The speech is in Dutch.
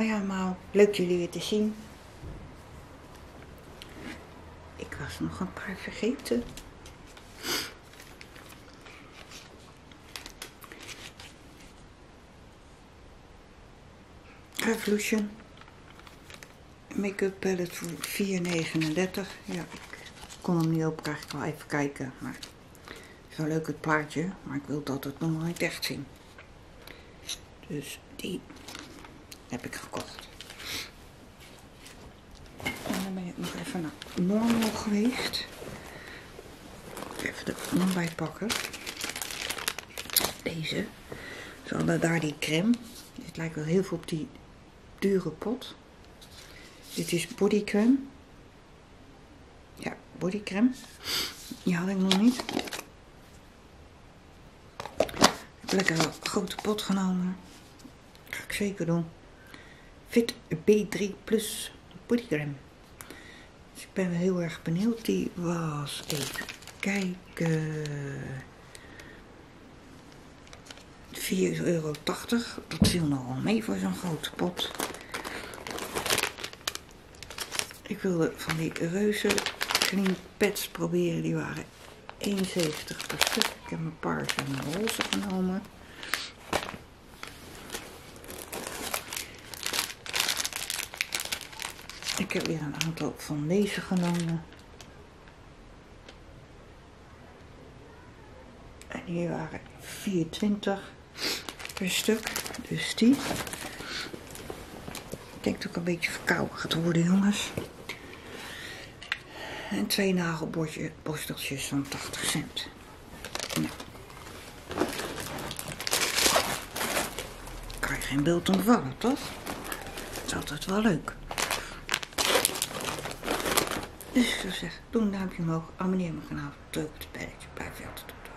Hoi allemaal, leuk jullie weer te zien. Ik was nog een paar vergeten. Revolution. Make-up palette voor 4,39. Ja, ik kon hem niet opkrijgen. Ik wil even kijken. Maar het is wel leuk het plaatje. Maar ik wil dat het nog niet echt zien. Dus die heb ik gekocht. En dan ben ik nog even naar Normal geweest. Even de ontbijt pakken. Deze. Ze hadden daar die crème. Dit lijkt wel heel veel op die dure pot. Dit is bodycrème. Ja, bodycrème. Die had ik nog niet. Ik heb lekker een grote pot genomen. Ga ik zeker doen. Fit B3 Plus bodycrème. Dus ik ben heel erg benieuwd. Die was even kijken. 4,80 euro. Dat viel nogal mee voor zo'n grote pot. Ik wilde van die reuze clean pads proberen. Die waren 1,70 per stuk. Ik heb een paars en een roze genomen. Ik heb weer een aantal van deze genomen. En hier waren 4,20 per stuk. Dus die. Ik denk dat ik een beetje verkouden gaat worden, jongens. En twee nagelborsteltjes van 80 cent. Nou. Kan je geen beeld ontvallen, toch? Dat is altijd wel leuk. Dus ik zou zeggen, doe een duimpje omhoog, abonneer mijn kanaal, druk op het belletje, blijf je altijd op